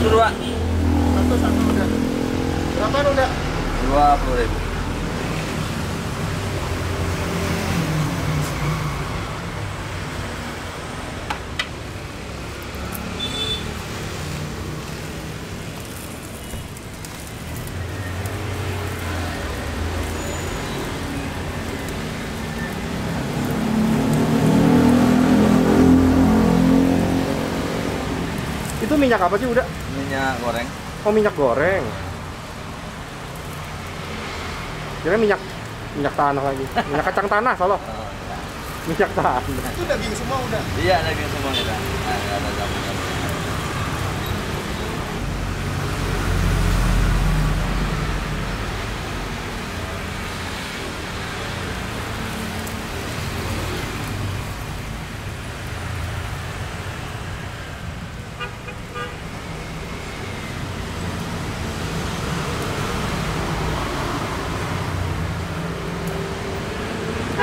Satu dua. satu, satu udah. Berapa udah? Dua puluh ribu. Itu minyak apa sih udah? Minyak goreng. Oh minyak goreng. Kira minyak minyak tanah lagi. Minyak kacang tanah solo. Oh, ya. Minyak tanah. Itu daging semua udah. Iya daging semua kita. Nah, ada campur.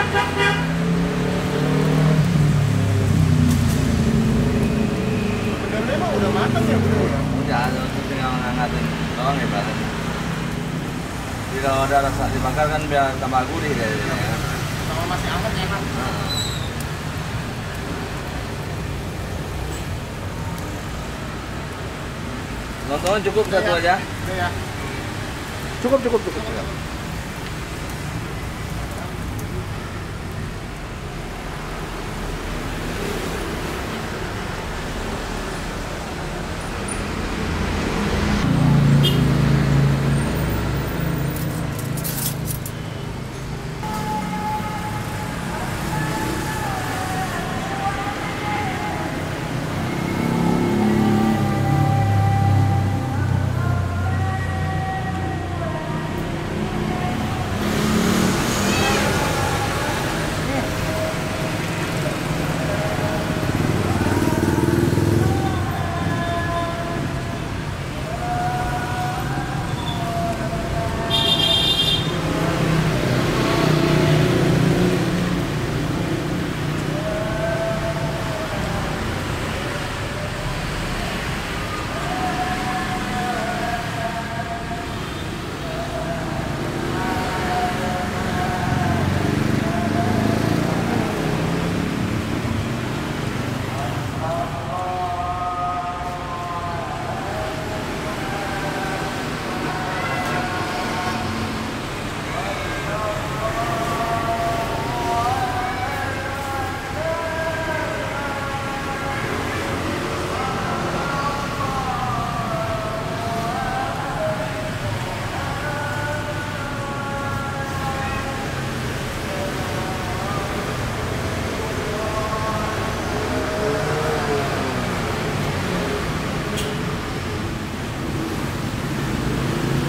Benernya emang udah matang ya bro ya. Udah, itu tinggal ngangatin doang ya ibaratnya. Jadi kalau ada rasa dibakar kan biar tambah gurih deh. Ya. Sama masih anget enak. Nonton cukup satu ya. aja. Ya. Cukup cukup cukup.